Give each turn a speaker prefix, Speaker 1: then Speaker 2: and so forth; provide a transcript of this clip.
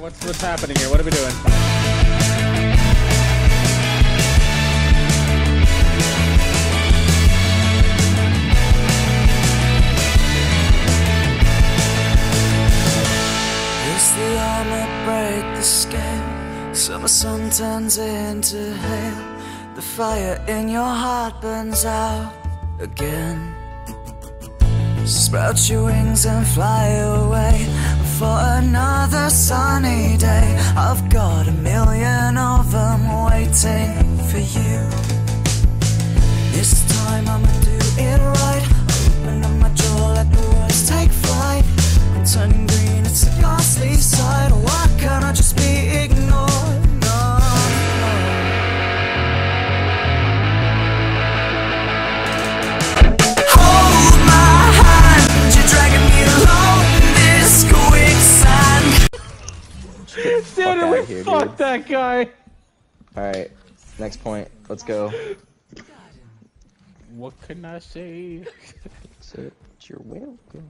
Speaker 1: What's what's happening here? What are we doing?
Speaker 2: It's the armor break the scale. Summer sun turns into hail. The fire in your heart burns out again. Sprout your wings and fly away for another sunny day. I've
Speaker 1: Dude,
Speaker 3: outta
Speaker 1: we
Speaker 3: here,
Speaker 1: fucked
Speaker 3: dude.
Speaker 1: that guy.
Speaker 3: Alright, next point. Let's go.
Speaker 1: What can I say?
Speaker 3: So, you're welcome.